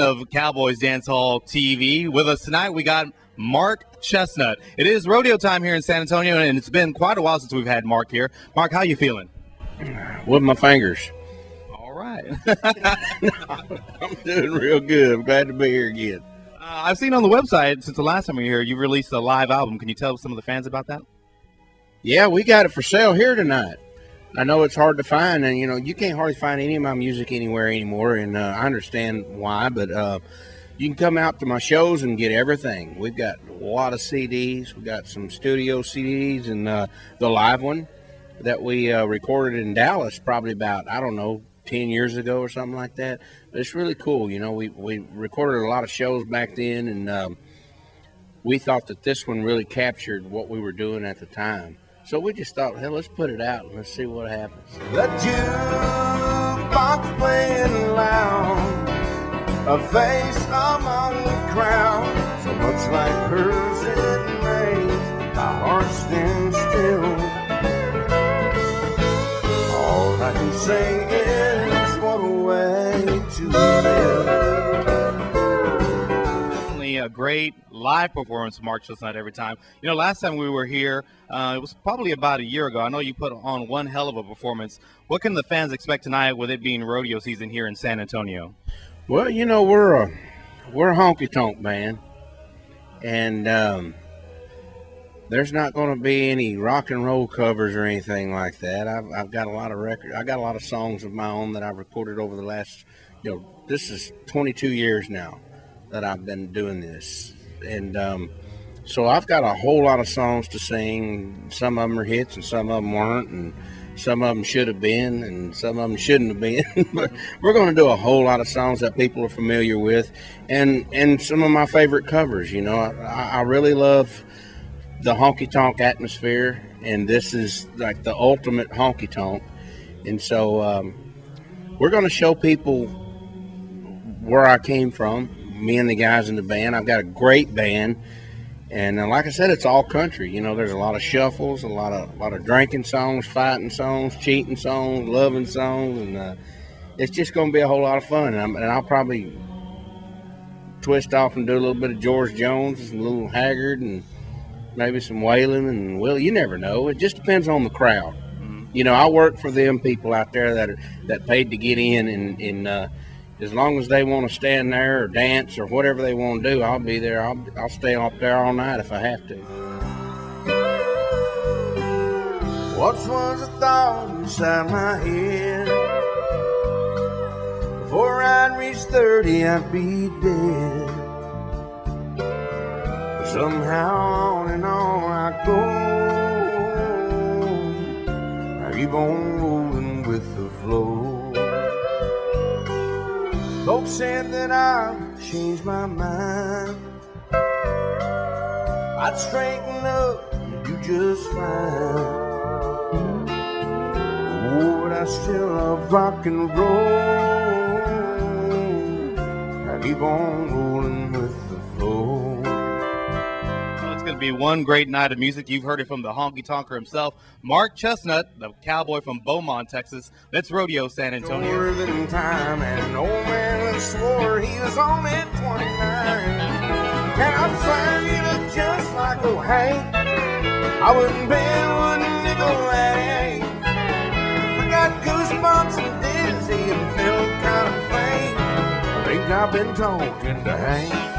of Cowboys Dance Hall TV. With us tonight, we got Mark Chesnutt. It is rodeo time here in San Antonio, and it's been quite a while since we've had Mark here. Mark, how you feeling? With my fingers. All right. I'm doing real good. I'm glad to be here again. Uh, I've seen on the website since the last time we were here, you released a live album. Can you tell some of the fans about that? Yeah, we got it for sale here tonight. I know it's hard to find, and you know you can't hardly find any of my music anywhere anymore, and uh, I understand why. But uh, you can come out to my shows and get everything. We've got a lot of CDs. We've got some studio CDs and uh, the live one that we uh, recorded in Dallas, probably about I don't know ten years ago or something like that. But it's really cool. You know, we we recorded a lot of shows back then, and um, we thought that this one really captured what we were doing at the time. So we just thought, hell, let's put it out and let's see what happens. The jukebox playing loud, a face among the crowd, so much like hers it my heart still. All I can say is, what a way to live. A great live performance, Mark Chesnutt, every time. You know, last time we were here, uh, it was probably about a year ago. I know you put on one hell of a performance. What can the fans expect tonight with it being rodeo season here in San Antonio? Well, you know, we're a we're a honky tonk band, and um, there's not going to be any rock and roll covers or anything like that. I've, I've got a lot of record. I got a lot of songs of my own that I've recorded over the last, you know, this is 22 years now that I've been doing this, and um, so I've got a whole lot of songs to sing. Some of them are hits, and some of them weren't, and some of them should have been, and some of them shouldn't have been. but we're going to do a whole lot of songs that people are familiar with, and and some of my favorite covers. You know, I, I really love the honky tonk atmosphere, and this is like the ultimate honky tonk. And so um, we're going to show people where I came from. Me and the guys in the band. I've got a great band. And uh, like I said, it's all country. You know, there's a lot of shuffles, a lot of a lot of drinking songs, fighting songs, cheating songs, loving songs, and uh, it's just going to be a whole lot of fun. And, I'm, and I'll probably twist off and do a little bit of George Jones, and a little Haggard, and maybe some Waylon, and well, you never know. It just depends on the crowd. You know, I work for them people out there that are that paid to get in, and, and uh, as long as they want to stand there or dance or whatever they want to do, I'll be there. I'll, I'll stay up there all night if I have to. Thought inside my head. Before I'd reach 30, I'd be dead. Somehow on and on I go. I keep on rolling with the flow. Folks said that I'd change my mind. I'd straighten up and do just fine. Oh, but I still love rock and roll. I keep on rolling to be one great night of music. You've heard it from the honky tonker himself, Mark Chesnutt, the cowboy from Beaumont, Texas. That's Rodeo San Antonio. Shorter than time, and an old man swore he was only 29. And I swear you look just like old Hank. I wouldn't bet one nickel that ain't. I got goosebumps and dizzy and feel kind of faint. I think I've been talking to Hank.